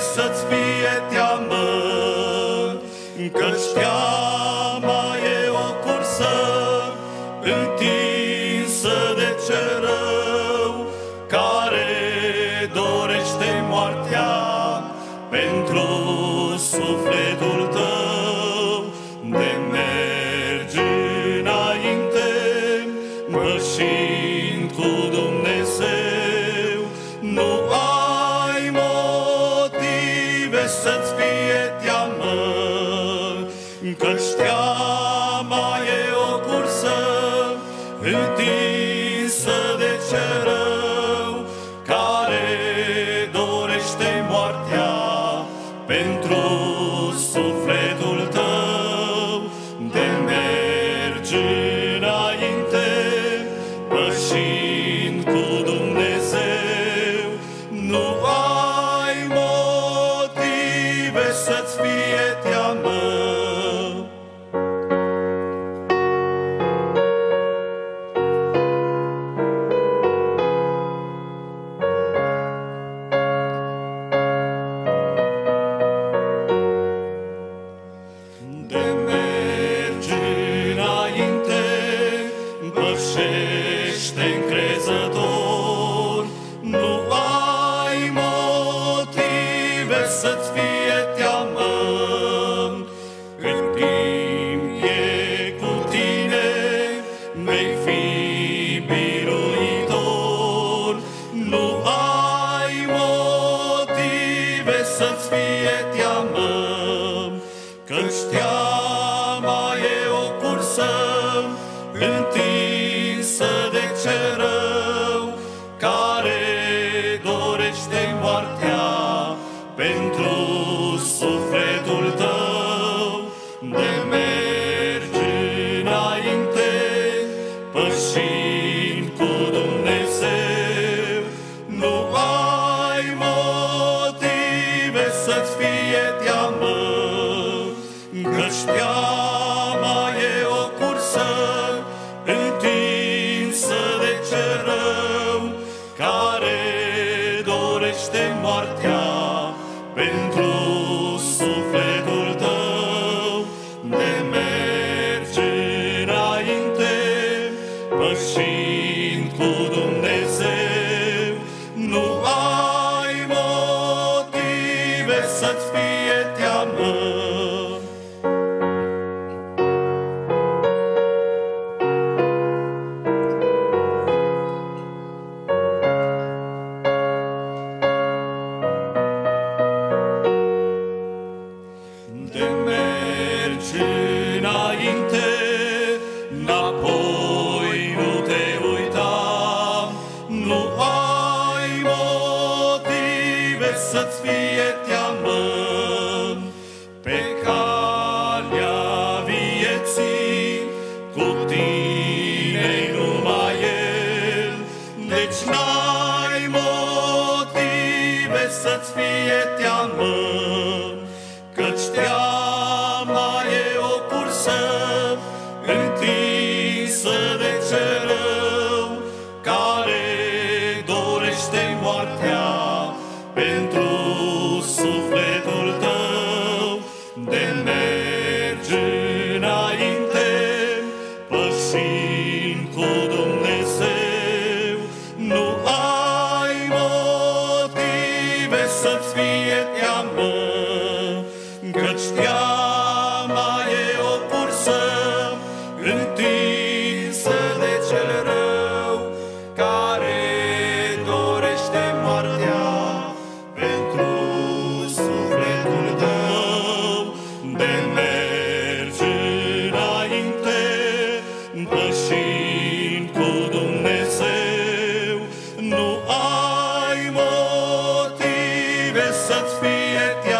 să-ți fie teamă, căci teama fie teamă, căci teama pășește încrezător, nu ai motive să-ți fie teamă. În timp e cu tine, vei fi biruitor, nu ai motive să-ți fie să-ți fie teamă, căci teama e o cursă întinsă de ce rău, care dorește moartea pentru sufletul tău. De mergi înainte, pășind înapoi nu te uita, nu ai motive să-ți fie teamă. Pe calea vieții, cu tine numai El, deci n-ai motive să-ți fie teamă. Vive să-ți fiat